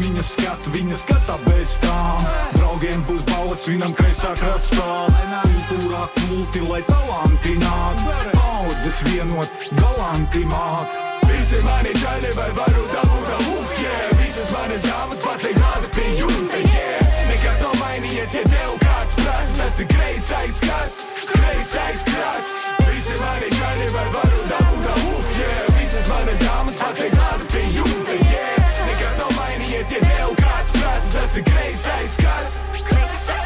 viņa skatu, viņa skatā bez tām Draugiem būs balvas, viņam kreisā krastā. Kultūrā kulti, lai talanti nāk. Paudzes vienot, galanti māk. Visi mani čaļi vai varu dabūt uf, yeah. Visas manas dāmas pacēl glāzi pie jūta, yeah. Nekas nav mainījies, ja tev kāds prasa Tas ir greisais kas, greisais krasts kāds prasa Tas ir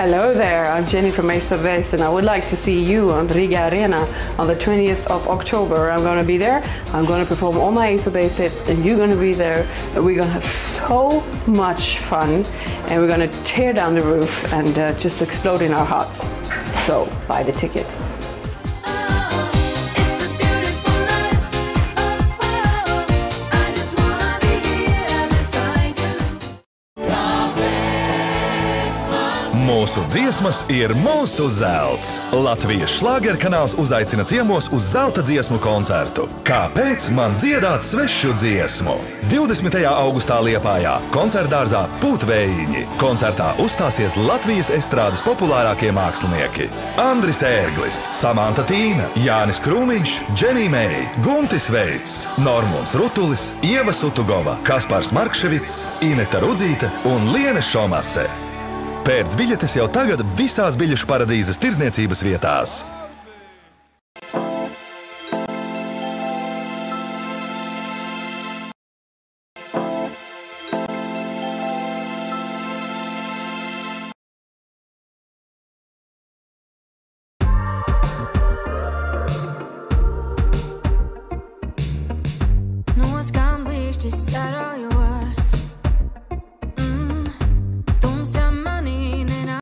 Hello there, I'm Jenny from of Base and I would like to see you on Riga Arena on the 20th of October. I'm going to be there, I'm going to perform all my Ace of Base hits and you're going to be there. We're going to have so much fun and we're going to tear down the roof and uh, just explode in our hearts. So buy the tickets. Mūsu dziesmas ir mūsu zelts. Latvijas šlāgerkanāls uzaicina ciemos uz zelta dziesmu koncertu. Kāpēc man dziedāt svešu dziesmu? 20. augustā Liepājā koncertdārzā Pūtvējiņi. Koncertā uzstāsies Latvijas estrādes populārākie mākslinieki - Andris Ērglis, Samanta Tīna, Jānis Krūmiņš, Dženija Meija, Guntis Veits, Normons Rutulis, Ieva Sutugova, Kaspars Markševits, Ineta Rudzīte un Liene Šomase. Pērc biļetes jau tagad visās biļešu paradīzes tirzniecības vietās. Noskan blīšķis sarā